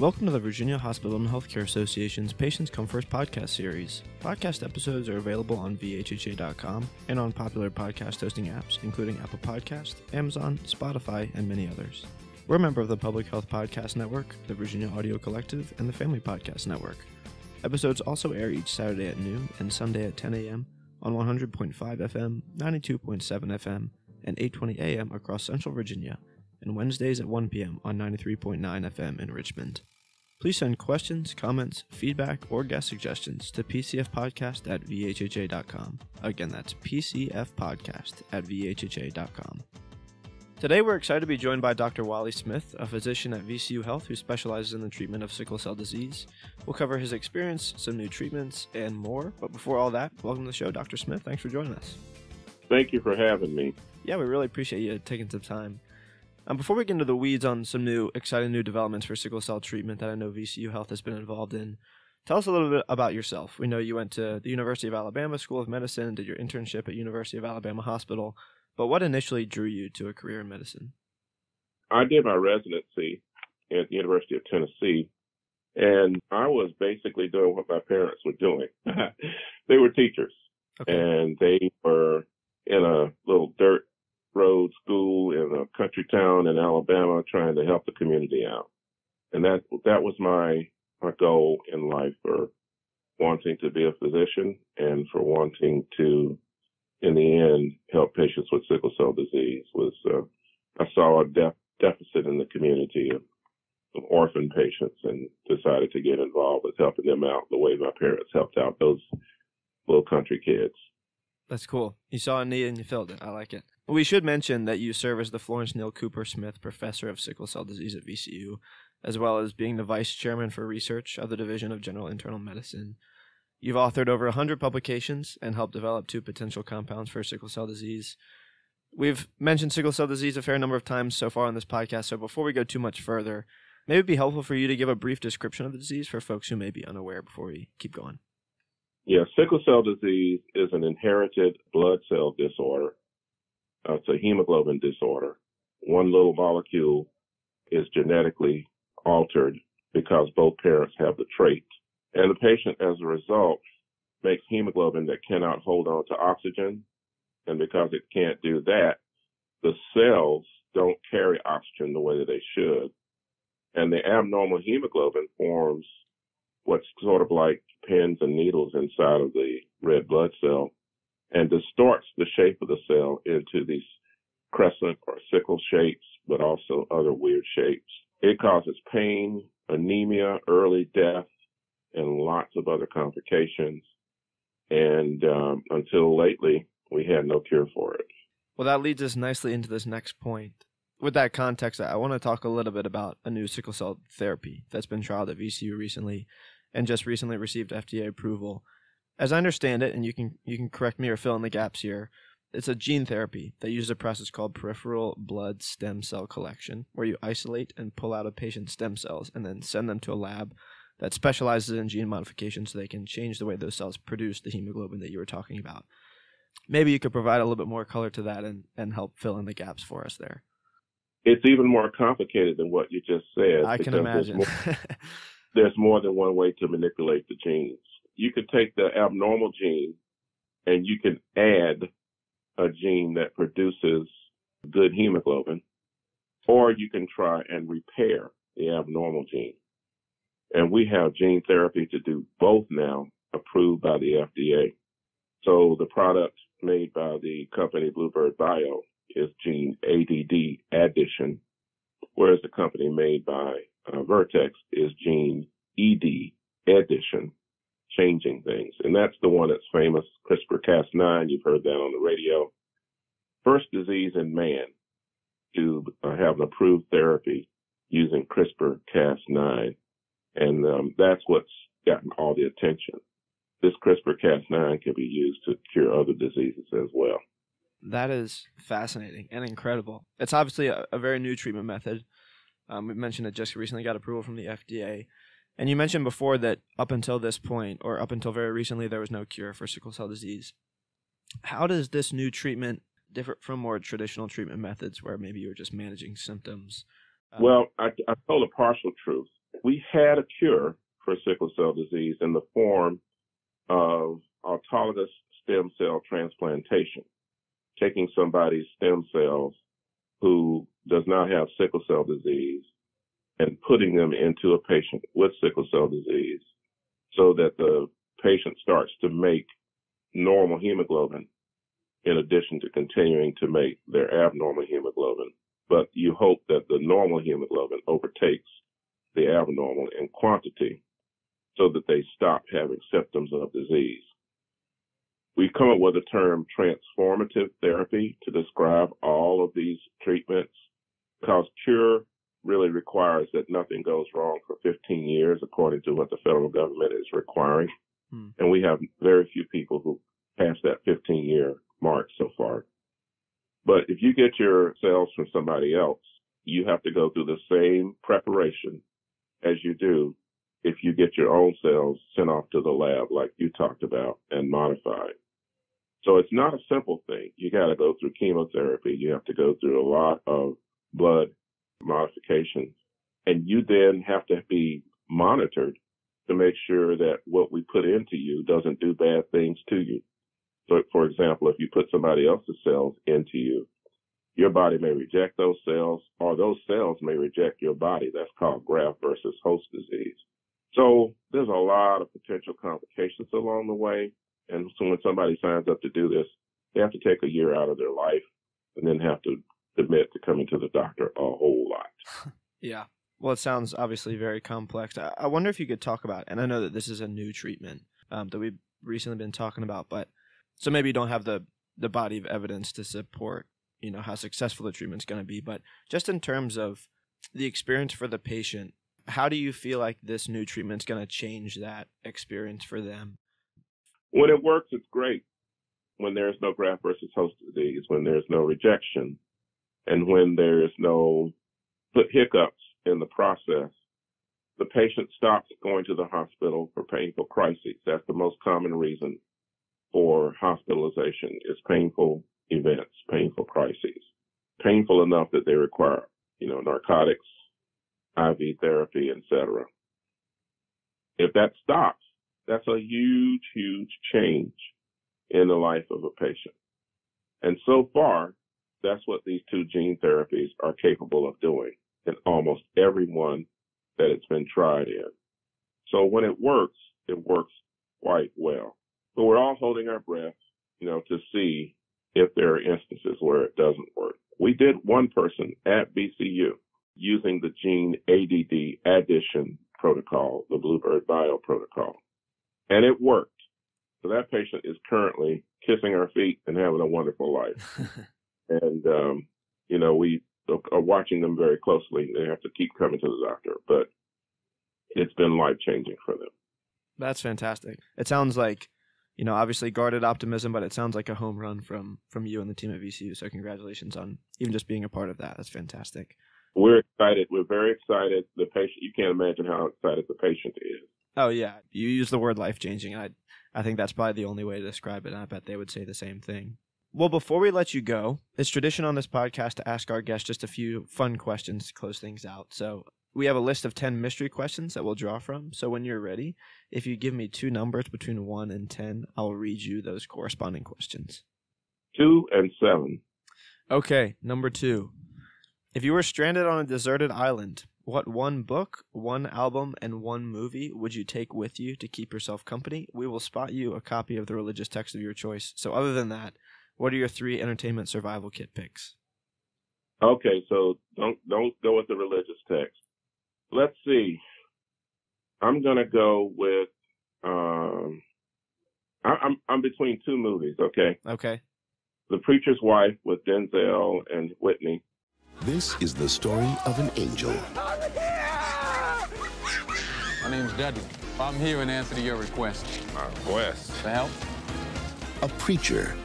Welcome to the Virginia Hospital and Healthcare Association's Patients Come First podcast series. Podcast episodes are available on VHHA.com and on popular podcast hosting apps, including Apple Podcast, Amazon, Spotify, and many others. We're a member of the Public Health Podcast Network, the Virginia Audio Collective, and the Family Podcast Network. Episodes also air each Saturday at noon and Sunday at 10 a.m. on 100.5 FM, 92.7 FM, and 8:20 a.m. across Central Virginia and Wednesdays at 1 p.m. on 93.9 FM in Richmond. Please send questions, comments, feedback, or guest suggestions to pcfpodcast at vhha.com. Again, that's pcfpodcast at vhha.com. Today, we're excited to be joined by Dr. Wally Smith, a physician at VCU Health who specializes in the treatment of sickle cell disease. We'll cover his experience, some new treatments, and more. But before all that, welcome to the show, Dr. Smith. Thanks for joining us. Thank you for having me. Yeah, we really appreciate you taking some time. Um, before we get into the weeds on some new, exciting new developments for sickle cell treatment that I know VCU Health has been involved in, tell us a little bit about yourself. We know you went to the University of Alabama School of Medicine, did your internship at University of Alabama Hospital, but what initially drew you to a career in medicine? I did my residency at the University of Tennessee, and I was basically doing what my parents were doing. they were teachers, okay. and they were in a little dirt road school in a country town in Alabama trying to help the community out. And that that was my my goal in life for wanting to be a physician and for wanting to in the end help patients with sickle cell disease was uh, I saw a def- deficit in the community of, of orphan patients and decided to get involved with helping them out the way my parents helped out those little country kids. That's cool. You saw a need and you filled it. I like it. We should mention that you serve as the Florence Neal Cooper Smith Professor of Sickle Cell Disease at VCU, as well as being the Vice Chairman for Research of the Division of General Internal Medicine. You've authored over 100 publications and helped develop two potential compounds for sickle cell disease. We've mentioned sickle cell disease a fair number of times so far on this podcast, so before we go too much further, maybe it'd be helpful for you to give a brief description of the disease for folks who may be unaware before we keep going. Yeah, sickle cell disease is an inherited blood cell disorder. Uh, it's a hemoglobin disorder. One little molecule is genetically altered because both parents have the trait. And the patient, as a result, makes hemoglobin that cannot hold on to oxygen. And because it can't do that, the cells don't carry oxygen the way that they should. And the abnormal hemoglobin forms what's sort of like pins and needles inside of the red blood cell and distorts the shape of the cell into these crescent or sickle shapes, but also other weird shapes. It causes pain, anemia, early death, and lots of other complications. And um, until lately, we had no cure for it. Well, that leads us nicely into this next point. With that context, I want to talk a little bit about a new sickle cell therapy that's been trialed at VCU recently and just recently received FDA approval. As I understand it, and you can you can correct me or fill in the gaps here, it's a gene therapy that uses a process called peripheral blood stem cell collection, where you isolate and pull out a patient's stem cells and then send them to a lab that specializes in gene modification so they can change the way those cells produce the hemoglobin that you were talking about. Maybe you could provide a little bit more color to that and, and help fill in the gaps for us there. It's even more complicated than what you just said. I can imagine. More, there's more than one way to manipulate the genes. You could take the abnormal gene and you can add a gene that produces good hemoglobin, or you can try and repair the abnormal gene. And we have gene therapy to do both now, approved by the FDA. So the product made by the company Bluebird Bio is gene ADD addition, whereas the company made by uh, Vertex is gene ED edition, changing things. And that's the one that's famous, CRISPR-Cas9. You've heard that on the radio. First disease in man to uh, have an approved therapy using CRISPR-Cas9. And um, that's what's gotten all the attention. This CRISPR-Cas9 can be used to cure other diseases as well. That is fascinating and incredible. It's obviously a, a very new treatment method. Um, we mentioned it just recently got approval from the FDA. And you mentioned before that up until this point, or up until very recently, there was no cure for sickle cell disease. How does this new treatment differ from more traditional treatment methods where maybe you were just managing symptoms? Um, well, I, I told a partial truth, we had a cure for sickle cell disease in the form of autologous stem cell transplantation, taking somebody's stem cells who does not have sickle cell disease and putting them into a patient with sickle cell disease so that the patient starts to make normal hemoglobin in addition to continuing to make their abnormal hemoglobin. But you hope that the normal hemoglobin overtakes the abnormal in quantity so that they stop having symptoms of disease. We've come up with the term transformative therapy to describe all of these treatments because cure really requires that nothing goes wrong for 15 years, according to what the federal government is requiring. Hmm. And we have very few people who pass that 15 year mark so far. But if you get your cells from somebody else, you have to go through the same preparation as you do if you get your own cells sent off to the lab, like you talked about, and modified. So it's not a simple thing. You got to go through chemotherapy. You have to go through a lot of blood modifications. And you then have to be monitored to make sure that what we put into you doesn't do bad things to you. So, for example, if you put somebody else's cells into you, your body may reject those cells or those cells may reject your body. That's called graft versus host disease. So there's a lot of potential complications along the way. And so when somebody signs up to do this, they have to take a year out of their life and then have to admit to coming to the doctor a whole lot. yeah. Well, it sounds obviously very complex. I wonder if you could talk about, and I know that this is a new treatment um, that we've recently been talking about, but so maybe you don't have the the body of evidence to support you know how successful the treatment's going to be but just in terms of the experience for the patient how do you feel like this new treatment's going to change that experience for them when it works it's great when there's no graft versus host disease when there's no rejection and when there's no hiccups in the process the patient stops going to the hospital for painful crises that's the most common reason for hospitalization is painful events, painful crises, painful enough that they require, you know, narcotics, IV therapy, etc. If that stops, that's a huge, huge change in the life of a patient. And so far, that's what these two gene therapies are capable of doing in almost everyone that it's been tried in. So when it works, it works quite well. But we're all holding our breath, you know, to see if there are instances where it doesn't work. We did one person at VCU using the gene ADD addition protocol, the Bluebird Bio protocol, and it worked. So that patient is currently kissing our feet and having a wonderful life. and, um, you know, we are watching them very closely. They have to keep coming to the doctor, but it's been life changing for them. That's fantastic. It sounds like you know, obviously guarded optimism, but it sounds like a home run from from you and the team at VCU. So congratulations on even just being a part of that. That's fantastic. We're excited. We're very excited. The patient, you can't imagine how excited the patient is. Oh yeah, you use the word life changing. I I think that's probably the only way to describe it. And I bet they would say the same thing. Well, before we let you go, it's tradition on this podcast to ask our guests just a few fun questions to close things out. So we have a list of 10 mystery questions that we'll draw from. So when you're ready, if you give me two numbers between 1 and 10, I'll read you those corresponding questions. 2 and 7. Okay, number 2. If you were stranded on a deserted island, what one book, one album, and one movie would you take with you to keep yourself company? We will spot you a copy of the religious text of your choice. So other than that, what are your three entertainment survival kit picks? Okay, so don't don't go with the religious text let's see. I'm gonna go with. Um, I, I'm I'm between two movies. Okay. Okay. The Preacher's Wife with Denzel and Whitney. This is the story of an angel. My name's Dudley. I'm here in answer to your request. My request? To help? A preacher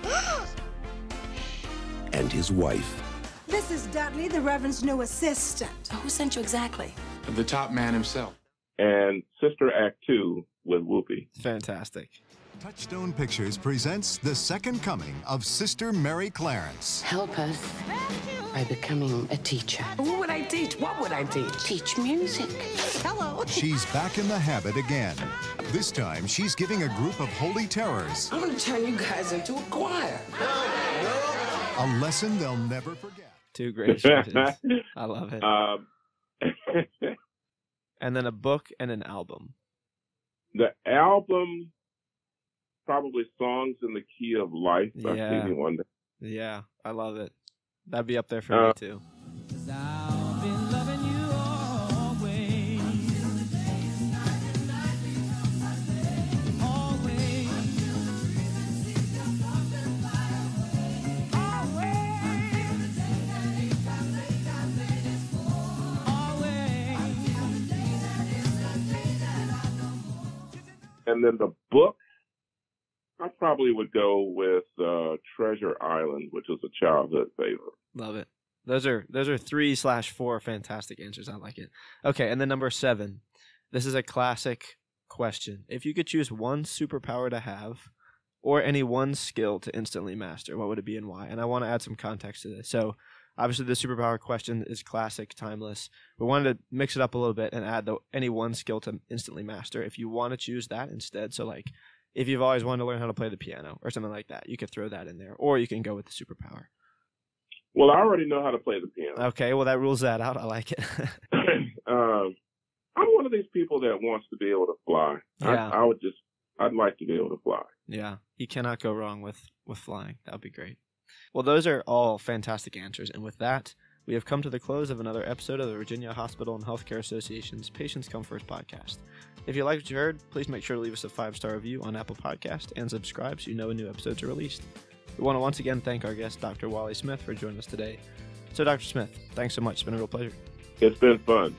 and his wife. This is Dudley, the Reverend's new assistant. Who sent you exactly? the top man himself. And Sister Act 2 with Whoopi. Fantastic. Touchstone Pictures presents the second coming of Sister Mary Clarence. Help us by becoming a teacher. What would I teach? What would I teach? Teach music. Hello. She's back in the habit again. This time, she's giving a group of holy terrors I'm gonna turn you guys into a choir. A lesson they'll never forget. Two great choices. I love it. Um, and then a book and an album. the album, probably "Songs in the Key of Life" by Yeah. Stevie Wonder. Yeah, I love it. That'd be up there for Uh, me too. And then the book, I probably would go with uh, Treasure Island, which is a childhood favorite. Love it. Those are those are three slash four fantastic answers. I like it. Okay, and then number seven. This is a classic question. If you could choose one superpower to have, or any one skill to instantly master, what would it be and why? And I want to add some context to this. So, obviously, the superpower question is classic, timeless. We wanted to mix it up a little bit and add the any one skill to instantly master. If you want to choose that instead, so like if you've always wanted to learn how to play the piano or something like that, you could throw that in there, or you can go with the superpower. Well, I already know how to play the piano. Okay, well that rules that out. I like it. um, I'm one of these people that wants to be able to fly. Yeah. I, I would just, I'd like to be able to fly. yeah, you cannot go wrong with with flying. That would be great. Well, those are all fantastic answers, and with that, we have come to the close of another episode of the Virginia Hospital and Healthcare Association's Patients Come First podcast. If you liked what you heard, please make sure to leave us a five star review on Apple Podcast and subscribe so you know when new episodes are released. We want to once again thank our guest, Dr. Wally Smith, for joining us today. So, Dr. Smith, thanks so much. It's been a real pleasure. It's been fun.